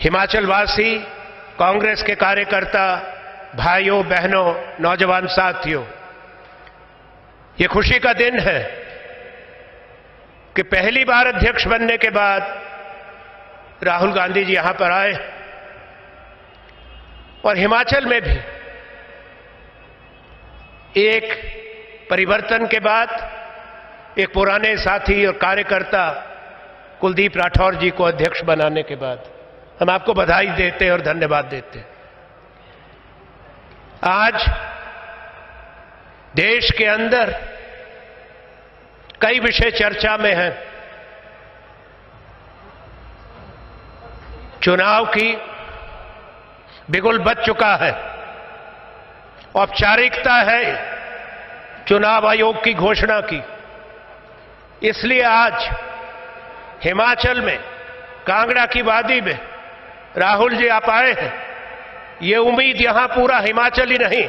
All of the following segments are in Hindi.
हिमाचल वासी कांग्रेस के कार्यकर्ता, भाइयों, बहनों, नौजवान साथियों, ये खुशी का दिन है कि पहली बार अध्यक्ष बनने के बाद राहुल गांधी जी यहाँ पर आए और हिमाचल में भी एक परिवर्तन के बाद एक पुराने साथी और कार्यकर्ता कुलदीप राठौर जी को अध्यक्ष बनाने के बाद हम आपको बधाई देते हैं और धन्यवाद देते हैं। आज देश के अंदर कई विषय चर्चा में हैं। चुनाव की बिगुल बच चुका है। औपचारिकता है चुनाव आयोग की घोषणा की। इसलिए आज हिमाचल में, कांगड़ा की वादी में राहुल जी, आप आए हैं। ये उम्मीद यहाँ पूरा हिमाचल ही नहीं,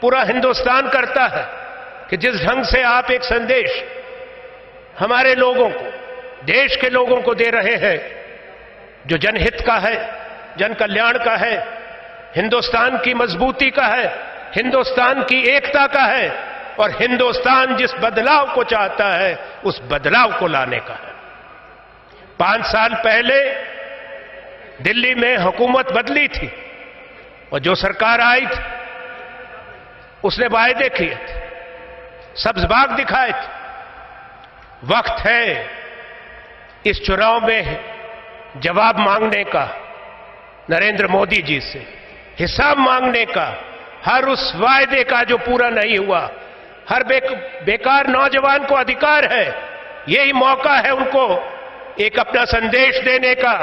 पूरा हिंदुस्तान करता है कि जिस ढंग से आप एक संदेश हमारे लोगों को, देश के लोगों को दे रहे हैं, जो जनहित का है जन कल्याण का है, हिंदुस्तान की मजबूती का है, हिंदुस्तान की एकता का है, और हिंदुस्तान जिस बदलाव को चाहता है, उस बदलाव को लाने का है। पाँच साल पहले दिल्ली में हुकूमत बदली थी और जो सरकार आई थी उसने वायदे किए थे सब्ज बाग दिखाए थे। वक्त है इस चुनाव में जवाब मांगने का नरेंद्र मोदी जी से हिसाब मांगने का हर उस वायदे का जो पूरा नहीं हुआ हर बे, बेकार नौजवान को अधिकार है यही मौका है उनको एक अपना संदेश देने का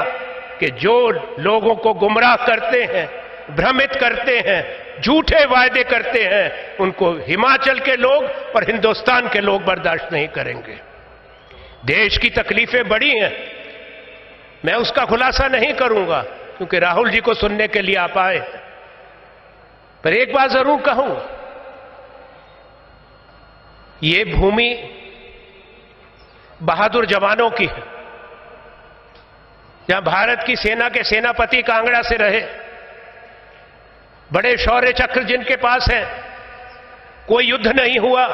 कि जो लोगों को गुमराह करते हैं, भ्रमित करते हैं, झूठे वायदे करते हैं, उनको हिमाचल के लोग और हिंदुस्तान के लोग बर्दाश्त नहीं करेंगे। देश की तकलीफें बड़ी हैं। मैं उसका खुलासा नहीं करूँगा, क्योंकि राहुल जी को सुनने के लिए आप आए। पर एक बात ज़रूर कहूँ, ये भूमि बहादुर जवानों की है। जहाँ भारत की सेना के सेनापति कांगड़ा से रहे, बड़े शौर्य चक्र जिनके पास है, कोई युद्ध नहीं हुआ।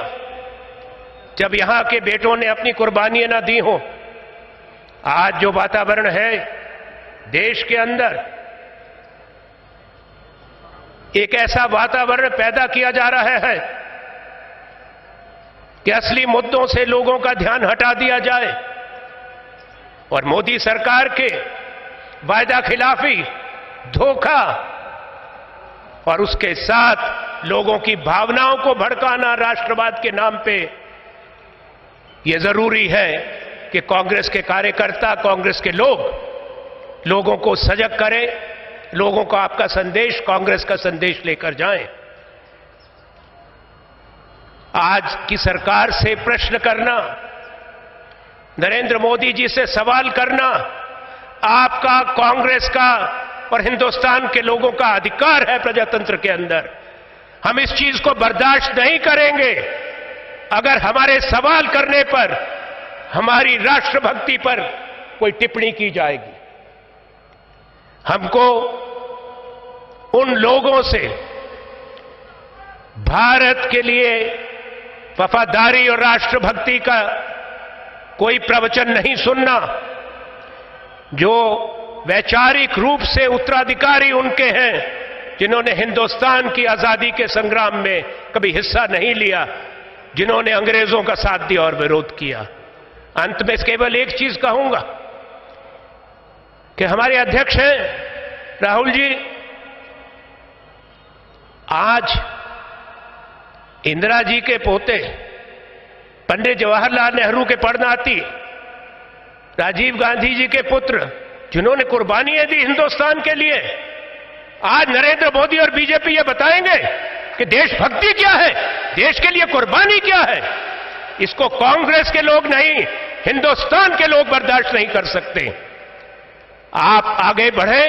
जब यहाँ के बेटों ने अपनी कुर्बानियाँ ना दी हो, आज जो वातावरण है, देश के अंदर, एक ऐसा वातावरण पैदा किया जा रहा है कि असली मुद्दों से लोगों का ध्यान हटा दिया जाए। और मोदी सरकार के वायदा खिलाफी, धोखा और उसके साथ लोगों की भावनाओं को भड़काना राष्ट्रवाद के नाम पे यह ज़रूरी है कि कांग्रेस के कार्यकर्ता, कांग्रेस के लोग लोगों को सजग करें, लोगों को आपका संदेश, कांग्रेस का संदेश लेकर जाएँ। आज की सरकार से प्रश्न करना नरेंद्र मोदी जी से सवाल करना आपका कांग्रेस का और हिंदुस्तान के लोगों का अधिकार है प्रजातंत्र के अंदर। हम इस चीज़ को बर्दाश्त नहीं करेंगे। अगर हमारे सवाल करने पर हमारी राष्ट्रभक्ति पर कोई टिप्पणी की जाएगी। हमको उन लोगों से भारत के लिए वफादारी और राष्ट्रभक्ति का कोई प्रवचन नहीं सुनना, जो वैचारिक रूप से उत्तराधिकारी उनके हैं, जिन्होंने हिंदुस्तान की आज़ादी के संग्राम में कभी हिस्सा नहीं लिया, जिन्होंने अंग्रेज़ों का साथ दिया और विरोध किया। अंत में केवल एक चीज़ कहूँगा, कि हमारे अध्यक्ष हैं, राहुल जी, आज इंदिरा जी के पोते पंडित जवाहरलाल नेहरू के पड़नाती राजीव गांधी जी के पुत्र, जिन्होंने कुर्बानियाँ दी हिंदुस्तान के लिए। आज नरेंद्र मोदी और बीजेपी ये बताएँगे कि देशभक्ति क्या है, देश के लिए कुर्बानी क्या है। इसको कांग्रेस के लोग नहीं, हिंदुस्तान के लोग बर्दाश्त नहीं कर सकते। आप आगे बढ़े,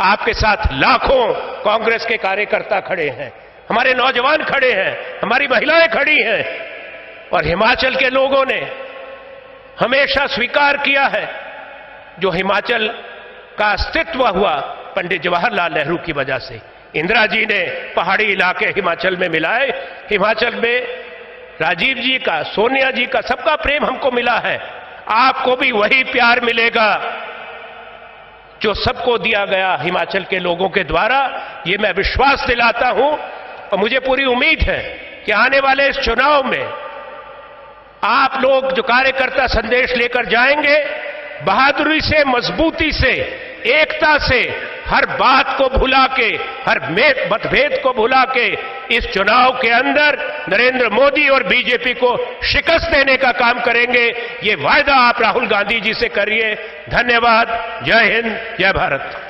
आपके साथ लाखों कांग्रेस के कार्यकर्ता खड़े हैं, हमारे नौजवान खड़े हैं, हमारी महिलाएँ खड़ी हैं और हिमाचल के लोगों ने हमेशा स्वीकार किया है, जो हिमाचल का अस्तित्व हुआ पंडित जवाहरलाल नेहरू की वजह से। इंदिरा जी ने पहाड़ी इलाके हिमाचल में मिलाए। हिमाचल में राजीव जी का, सोनिया जी का सबका प्रेम हमको मिला है। आपको भी वही प्यार मिलेगा, जो सबको दिया गया हिमाचल के लोगों के द्वारा। ये मैं विश्वास दिलाता हूँ। और मुझे पूरी उम्मीद है कि आने वाले इस चुनाव में आप लोग जो कार्यकर्ता संदेश लेकर जाएँगे, बहादुरी से, मजबूती से, एकता से, हर बात को भुला के, हर मतभेद को भुला के, इस चुनाव के अंदर नरेंद्र मोदी और बीजेपी को शिकस्त देने का काम करेंगे। ये वायदा आप राहुल गांधी जी से करिए। धन्यवाद। जय हिंद, जय भारत।